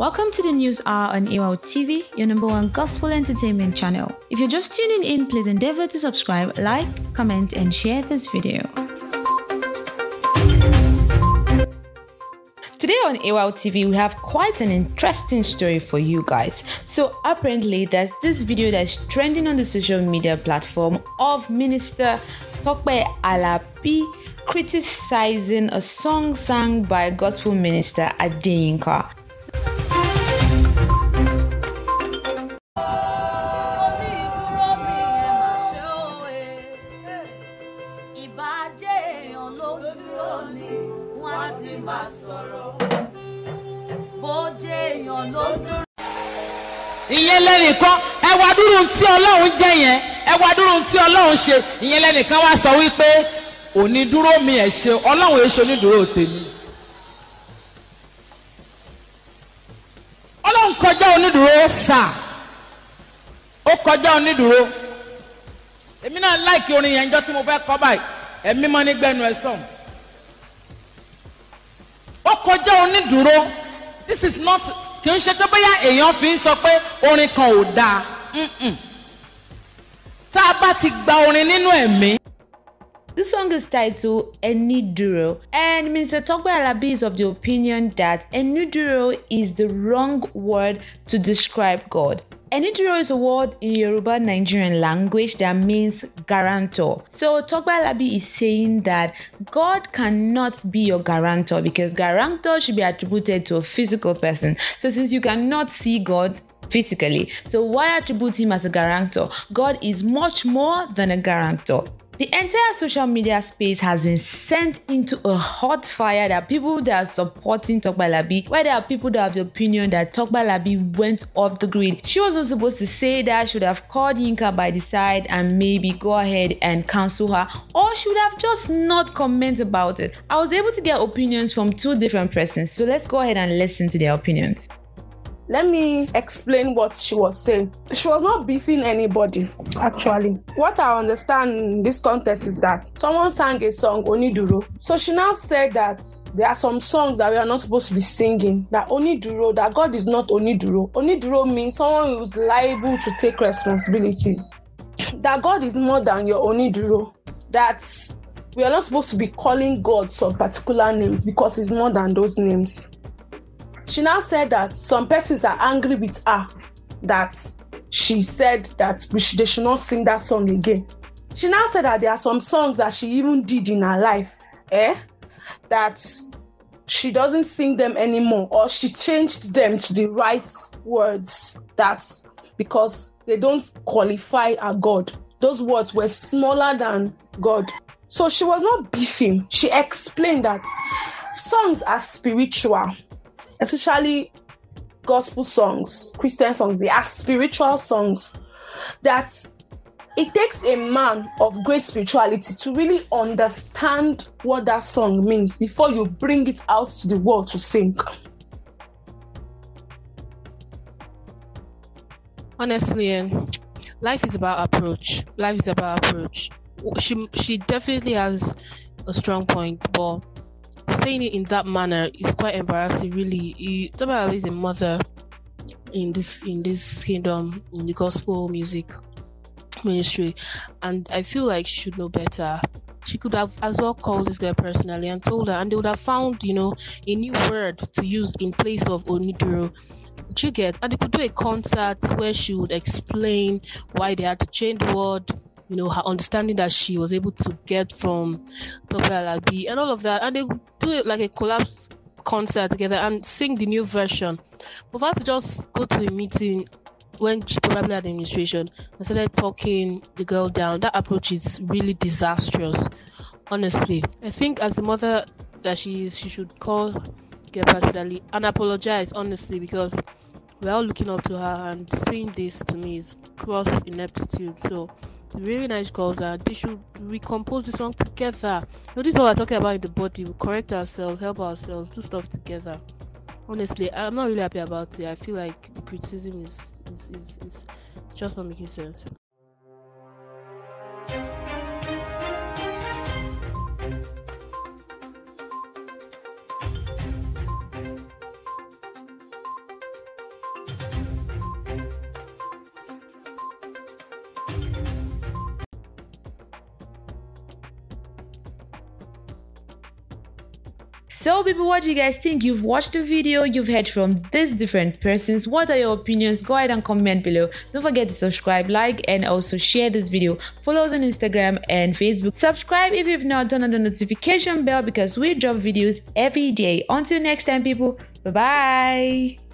Welcome to the News Hour on AWAW TV, your number one gospel entertainment channel. If you're just tuning in, please endeavor to subscribe, like, comment, and share this video. Today on AWAW TV, we have quite an interesting story for you guys. So apparently, there's this video that's trending on the social media platform of Minister Tope Alabi criticizing a song sung by gospel minister Adeyinka. Ìyẹn lẹ́nìkan ẹ wá dúró tí ọlọ́run jẹ́ yẹn ẹ wá dúró tí ọlọ́run ṣe. Ìyẹn lẹ́nìkan wá sọ wípé onídúró mi ẹ̀ ṣe ọlọ́run èso onídúró tèmi. ọlọ́run kọjá onídúró sà. Ó kọjá onídúró. Èmi náà láìkí orin yẹn jọ tí mo fẹ́ kọ́ báyìí ẹ̀mí mọ́ ní gbẹ́nu ẹ̀ sọ̀n ó kọjá onídúró this is not kì í ṣe pé bóyá èèyàn fi ń sọ pé orin kan ò dáa tá a bá ti gba orin nínú ẹ̀mí. This song is titled Eniduro, and Mr. Togbe Alabi is of the opinion that Eniduro is the wrong word to describe God. A word in Yoruba Nigerian language that means guarantor. So Tope Alabi is saying that God cannot be your guarantor because guarantor should be attributed to a physical person. So since you cannot see God, physically. So why attribute him as a guarantor? God is much more than a guarantor. The entire social media space has been sent into a hot fire that people that are supporting Tope Alabi, where there are people that have the opinion that Tope Alabi went off the grid. She wasn't supposed to say that, she should have called Yinka by the side and maybe go ahead and counsel her, or should have just not comment about it. I was able to get opinions from two different persons, so let's go ahead and listen to their opinions. Let me explain what she was saying. She was not beefing anybody, actually. What I understand in this context is that someone sang a song, Oniduro. So she now said that there are some songs that we are not supposed to be singing, that Oniduro, that God is not Oniduro. Oniduro means someone who is liable to take responsibilities. That God is more than your Oniduro. That we are not supposed to be calling God some particular names because He's more than those names. She now said that some persons are angry with her that she said that they should not sing that song again. She now said that there are some songs that she even did in her life, eh? That she doesn't sing them anymore, or she changed them to the right words. That's because they don't qualify a God. Those words were smaller than God. So she was not beefing. She explained that songs are spiritual especially gospel songs, Christian songs, they are spiritual songs that it takes a man of great spirituality to really understand what that song means before you bring it out to the world to sing. Honestly, um, life is about approach. Life is about approach. She she definitely has a strong point, but saying it in that manner is quite embarrassing. Really, Tope is a mother in this in this kingdom in the gospel music ministry, and I feel like she should know better. She could have as well called this girl personally and told her, and they would have found, you know, a new word to use in place of Oniduro. You get? And they could do a concert where she would explain why they had to change the word, you know, her understanding that she was able to get from Tope Alabi and all of that. And they do it like a collapse concert together and sing the new version. But her to just go to a meeting when she probably had administration and started talking the girl down, that approach is really disastrous. Honestly, I think as the mother that she is, she should call girl personally and apologize honestly because we're all looking up to her and saying this to me is cross ineptitude. So really nice calls and uh, they should recompose the song together. You know, this is what we're talking about in the body. We correct ourselves, help ourselves, do stuff together. Honestly, I'm not really happy about it. I feel like the criticism is is, is, is just not making sense. So people, what do you guys think? You've watched the video, you've heard from these different persons. What are your opinions? Go ahead and comment below. Don't forget to subscribe, like, and also share this video. Follow us on Instagram and Facebook. Subscribe if you've not done on the notification bell because we drop videos every day. Until next time, people. Bye bye.